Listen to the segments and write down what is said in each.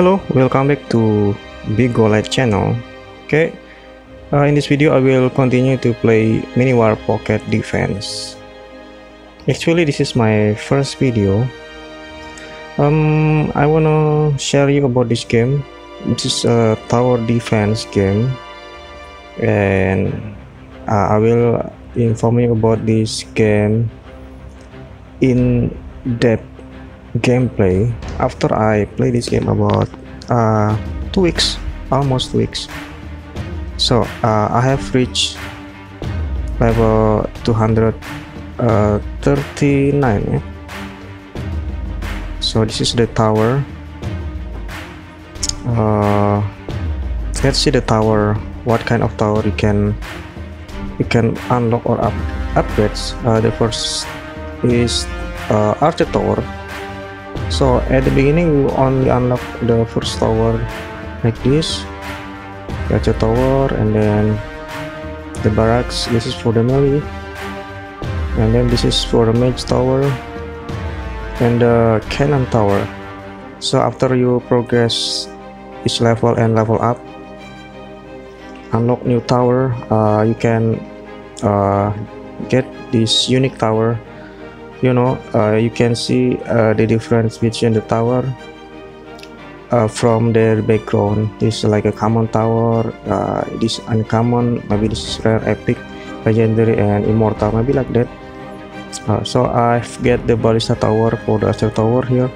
Hello, welcome back to Big Light channel. Okay, uh, in this video I will continue to play Mini War Pocket Defense. Actually, this is my first video. Um, I wanna share you about this game. This is a tower defense game, and uh, I will inform you about this game in depth gameplay after I play this game about uh, two weeks almost two weeks. So uh, I have reached level 239 uh, yeah? so this is the tower. Uh, let's see the tower what kind of tower you can you can unlock or up upgrades. Uh, the first is uh, archer tower so at the beginning you only unlock the first tower like this. Gotcha tower and then the barracks. This is for the melee. And then this is for the mage tower and the cannon tower. So after you progress each level and level up unlock new tower uh, you can uh, get this unique tower you know uh, you can see uh, the difference between the tower uh, from their background. This is like a common tower uh, this uncommon maybe this is rare epic legendary and immortal maybe like that. Uh, so I've get the ballista tower for the Archer tower here.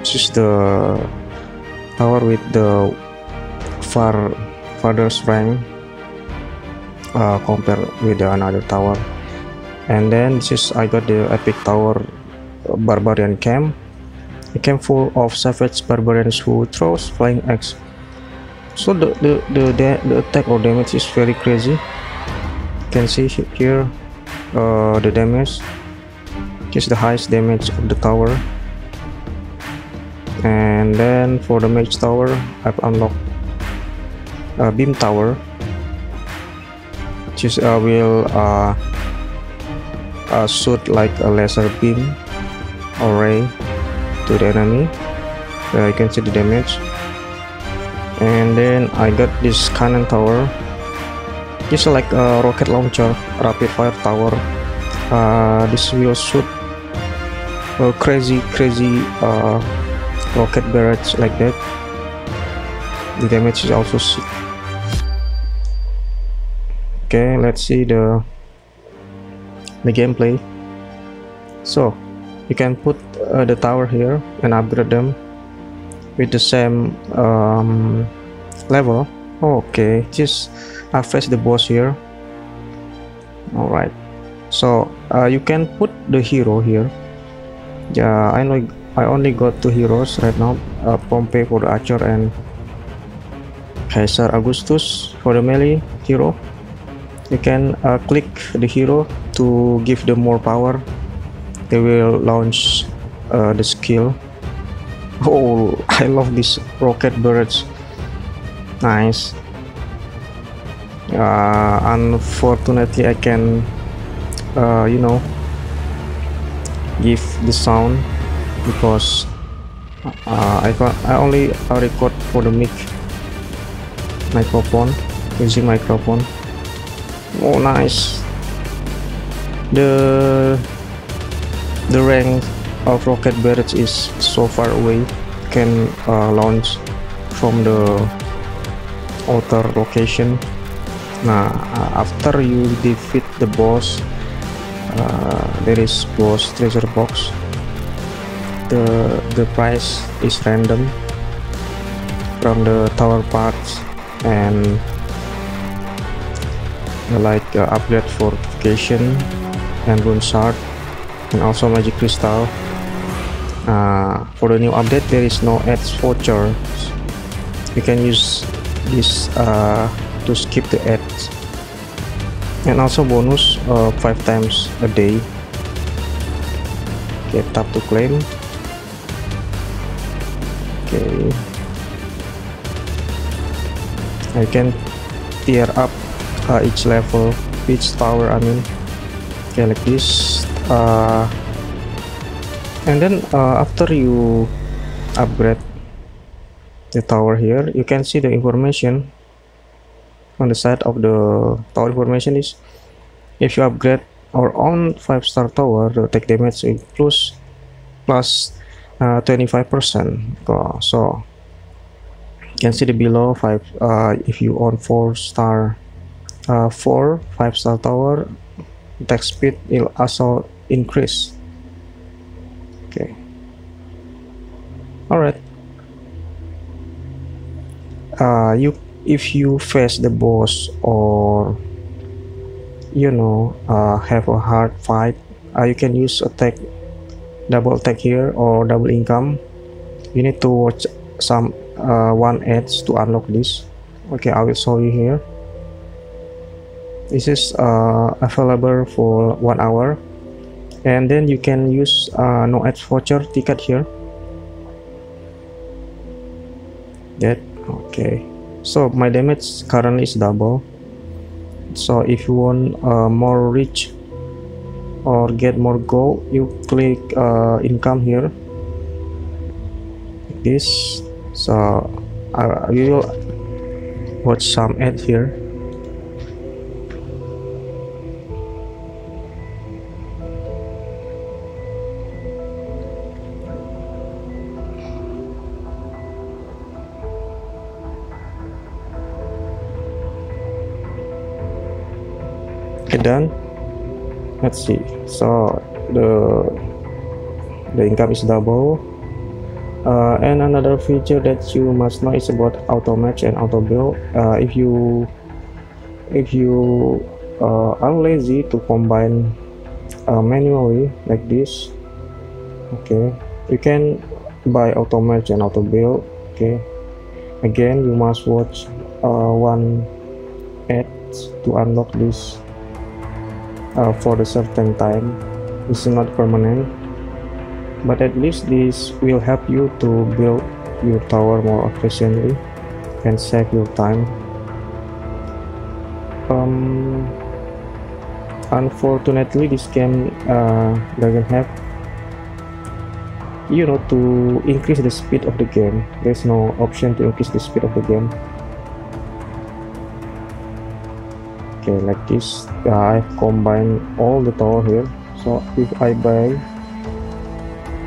This is the tower with the far farthest rank uh, compared with the another tower and then is I got the epic tower barbarian camp. A camp full of savage barbarians who throws flying axe. So the the, the the attack or damage is very crazy. You can see here uh, the damage. Is the highest damage of the tower. And then for the mage tower I've unlocked a beam tower. Which is uh, will uh, uh, shoot like a laser beam array to the enemy. Uh, you can see the damage. And then I got this cannon tower. Just like a rocket launcher rapid fire tower. Uh, this will shoot a crazy crazy uh, rocket barrage like that. The damage is also okay let's see the the gameplay. So you can put uh, the tower here and upgrade them with the same um, level. Okay just I face the boss here. All right so uh, you can put the hero here. Yeah i know i only got two heroes right now uh, pompey for the archer and Caesar Augustus for the melee hero you can uh, click the hero to give them more power. They will launch uh, the skill. Oh i love these rocket birds. Nice. Uh, unfortunately i can uh, you know give the sound because uh, I I only record for the mic microphone using microphone oh nice. The the rank of rocket barrage is so far away can uh, launch from the outer location. Now uh, after you defeat the boss uh, there is boss treasure box. The the price is random from the tower parts and like uh, upgrade fortification and rune shard and also magic crystal. Uh, for the new update there is no ads voucher you can use this uh, to skip the ads. And also bonus uh, five times a day. Okay tap to claim. Okay. I can tier up uh, each level each tower I mean okay like this. Uh, and then uh, after you upgrade the tower here you can see the information on the side of the tower information is if you upgrade our own five star tower the attack damage plus plus uh, 25 percent. So you can see the below five uh, if you own four star uh, four five star tower attack speed will also increase. Okay. All right. Uh, you if you face the boss or you know uh, have a hard fight uh, you can use attack double attack here or double income. You need to watch some uh, one edge to unlock this. Okay I will show you here this is uh, available for one hour. And then you can use uh, no edge voucher ticket here. That okay. So my damage currently is double. So if you want uh, more reach or get more gold you click uh, income here. Like this. So I will watch some ad here okay done let's see. So the the income is double. Uh, and another feature that you must know is about auto match and auto build. Uh, if you if you uh, are lazy to combine uh, manually like this okay you can buy auto match and auto build okay. Again you must watch uh, one ad to unlock this uh, for a certain time. It's not permanent. But at least this will help you to build your tower more efficiently and save your time. Um, unfortunately this game uh, doesn't have you know to increase the speed of the game. There's no option to increase the speed of the game okay like this I combine all the tower here. So if I buy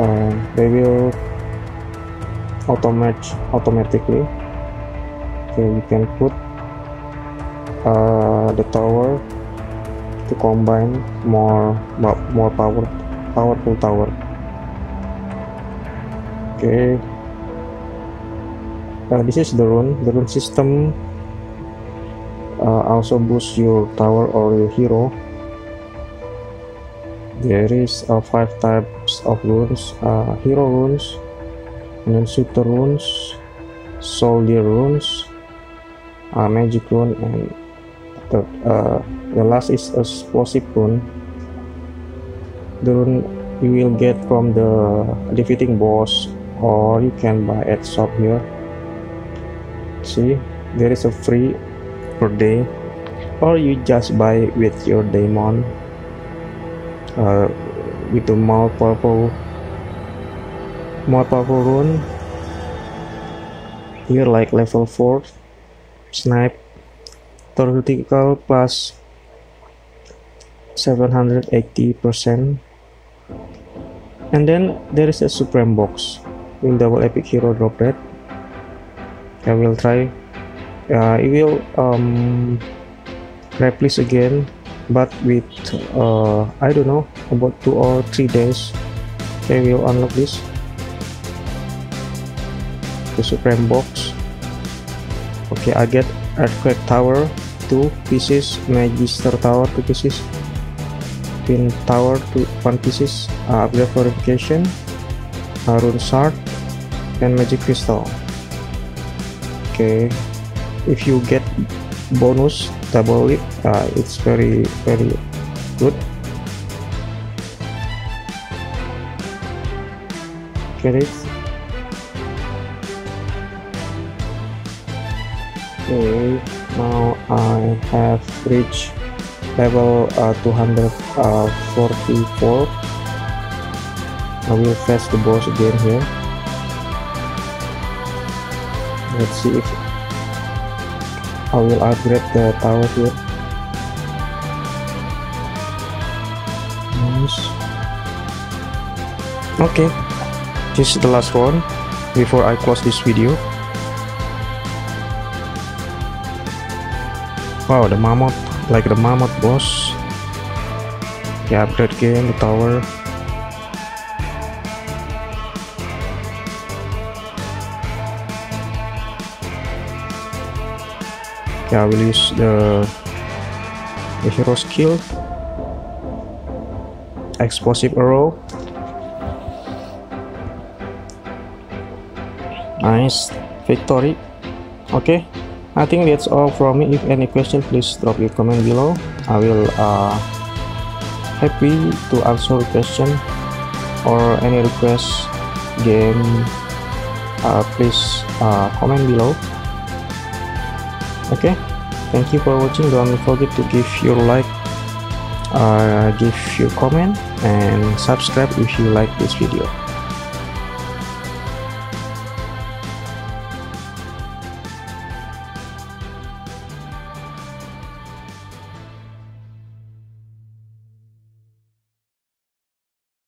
uh, they will automate automatically. Okay you can put uh, the tower to combine more more power powerful tower. Okay. Uh, this is the rune. The rune system uh, also boost your tower or your hero. There is uh, five types of runes uh, hero runes and then shooter runes soldier runes uh, magic rune and the, uh, the last is explosive rune. The rune you will get from the defeating boss or you can buy at shop here. See there is a free per day? Or you just buy with your daemon? Uh, with the more powerful more powerful rune? Here like level 4 snipe theoretical plus 780 percent. And then there is a supreme box in double epic hero drop rate I will try uh, it will um, replace again but with uh, I don't know about two or three days I will unlock this. The supreme box. Okay I get earthquake tower two pieces magister tower two pieces. Twin tower two one pieces. Uh, upgrade verification. Uh, rune shard and magic crystal. Okay if you get bonus double it uh, it's very very good. It? Okay now I have reached level uh, 244 I will fetch the boss again here. Let's see if I will upgrade the tower here. Nice okay. This is the last one before I close this video. Wow the mammoth like the mammoth boss. Yeah upgrade again the tower yeah I will use the the hero skill explosive arrow. Nice. Victory. Okay. I think that's all from me. If any question please drop your comment below. I will uh, happy to answer question or any request game uh, please uh, comment below okay? Thank you for watching. Don't forget to give your like uh, give your comment and subscribe if you like this video